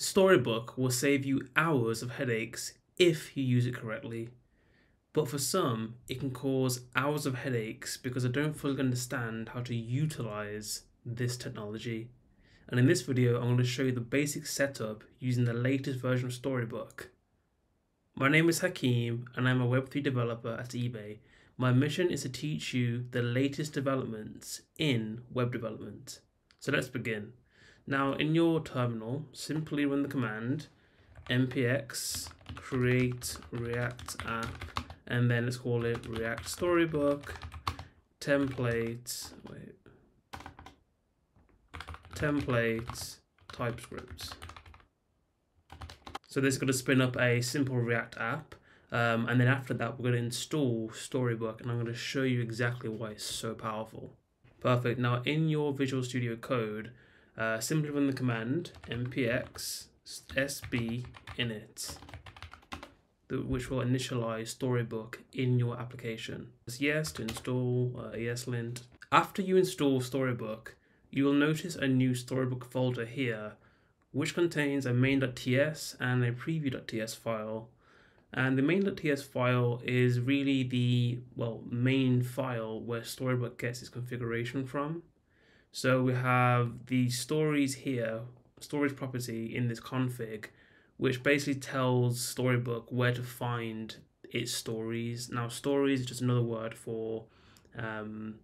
Storybook will save you hours of headaches if you use it correctly. But for some, it can cause hours of headaches because I don't fully understand how to utilize this technology. And in this video, I'm going to show you the basic setup using the latest version of Storybook. My name is Hakeem and I'm a Web3 developer at eBay. My mission is to teach you the latest developments in web development. So let's begin. Now in your terminal, simply run the command npx create react app and then let's call it react storybook template wait. Template typescript. So this is going to spin up a simple react app um, and then after that we're going to install storybook and i'm going to show you exactly why it's so powerful. Perfect. Now in your visual studio code uh, simply run the command npx sb init which will initialize Storybook in your application. yes to install uh, ESLint. After you install Storybook, you will notice a new Storybook folder here, which contains a main.ts and a preview.ts file. And the main.ts file is really the, well, main file where Storybook gets its configuration from. So we have the stories here, storage property in this config, which basically tells Storybook where to find its stories. Now, stories is just another word for um,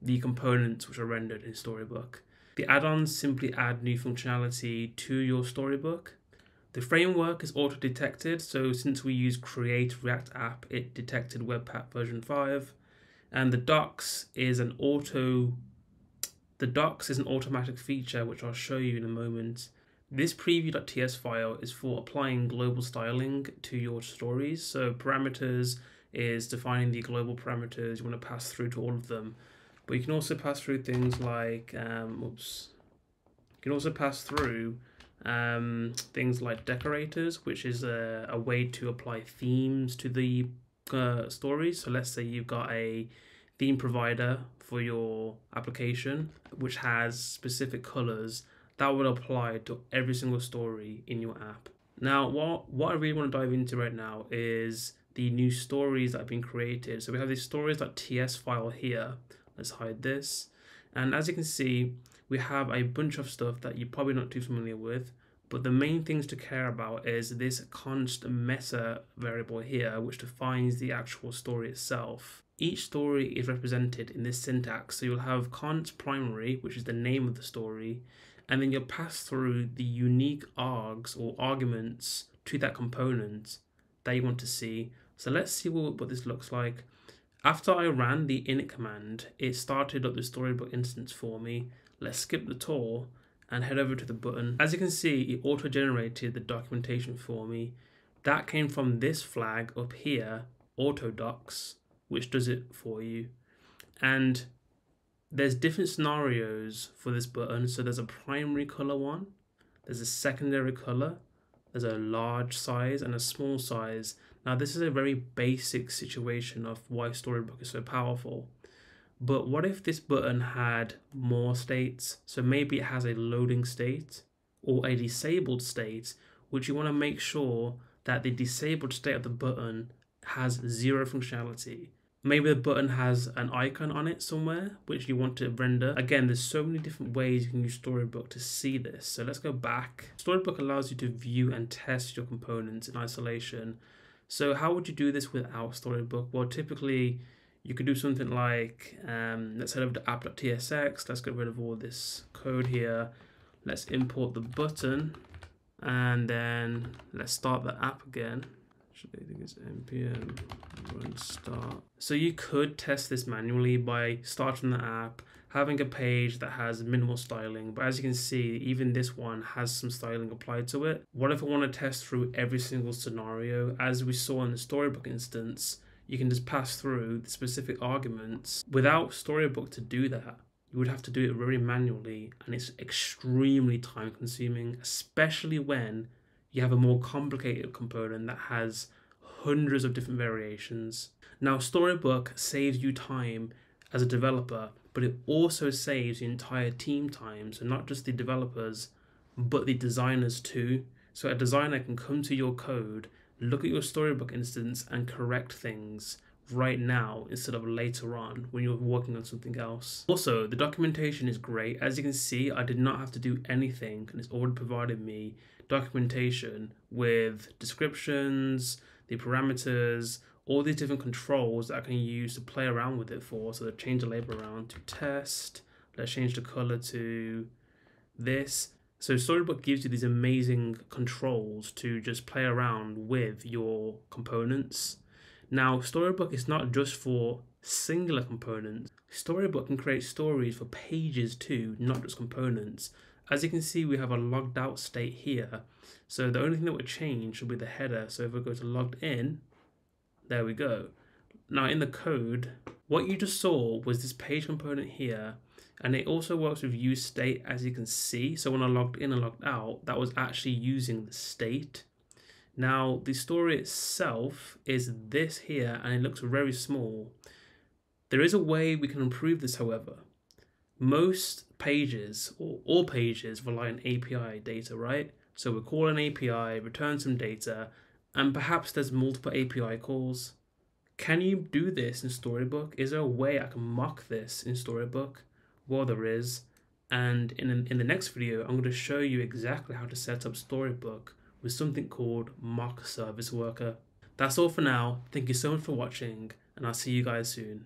the components which are rendered in Storybook. The add-ons simply add new functionality to your Storybook. The framework is auto-detected, so since we use Create React App, it detected Webpack version 5. And the docs is an auto the docs is an automatic feature which I'll show you in a moment. This preview.ts file is for applying global styling to your stories. So parameters is defining the global parameters you want to pass through to all of them. But you can also pass through things like, um, oops, you can also pass through um, things like decorators, which is a, a way to apply themes to the uh, stories. So let's say you've got a theme provider for your application, which has specific colors that would apply to every single story in your app. Now, what, what I really want to dive into right now is the new stories that have been created. So we have this stories.ts file here. Let's hide this. And as you can see, we have a bunch of stuff that you're probably not too familiar with. But the main things to care about is this const meta variable here, which defines the actual story itself. Each story is represented in this syntax. So you'll have const primary, which is the name of the story, and then you'll pass through the unique args or arguments to that component that you want to see. So let's see what, what this looks like. After I ran the init command, it started up the storybook instance for me. Let's skip the tour and head over to the button. As you can see, it auto-generated the documentation for me. That came from this flag up here, AutoDocs which does it for you. And there's different scenarios for this button. So there's a primary color one, there's a secondary color, there's a large size and a small size. Now this is a very basic situation of why Storybook is so powerful. But what if this button had more states? So maybe it has a loading state or a disabled state, which you want to make sure that the disabled state of the button has zero functionality. Maybe the button has an icon on it somewhere, which you want to render. Again, there's so many different ways you can use Storybook to see this. So let's go back. Storybook allows you to view and test your components in isolation. So how would you do this without Storybook? Well, typically you could do something like, um, let's head over to app.tsx. Let's get rid of all this code here. Let's import the button and then let's start the app again. Actually, I think it's npm run start. So you could test this manually by starting the app, having a page that has minimal styling. But as you can see, even this one has some styling applied to it. What if I want to test through every single scenario? As we saw in the Storybook instance, you can just pass through the specific arguments without Storybook to do that. You would have to do it very manually, and it's extremely time consuming, especially when you have a more complicated component that has hundreds of different variations. Now, Storybook saves you time as a developer, but it also saves the entire team time. So, not just the developers, but the designers too. So a designer can come to your code, look at your storybook instance and correct things right now instead of later on when you're working on something else. Also, the documentation is great. As you can see, I did not have to do anything and it's already provided me documentation with descriptions, the parameters, all these different controls that I can use to play around with it for. So change the label around to test. Let's change the color to this. So Storybook gives you these amazing controls to just play around with your components. Now, Storybook is not just for singular components. Storybook can create stories for pages too, not just components. As you can see, we have a logged out state here. So the only thing that would change would be the header. So if we go to logged in, there we go. Now in the code, what you just saw was this page component here, and it also works with use state as you can see. So when I logged in and logged out, that was actually using the state. Now the story itself is this here, and it looks very small. There is a way we can improve this, however. Most pages, or all pages, rely on API data, right? So we call an API, return some data, and perhaps there's multiple API calls. Can you do this in Storybook? Is there a way I can mock this in Storybook? Well, there is. And in, in the next video, I'm going to show you exactly how to set up Storybook with something called mock service worker. That's all for now. Thank you so much for watching, and I'll see you guys soon.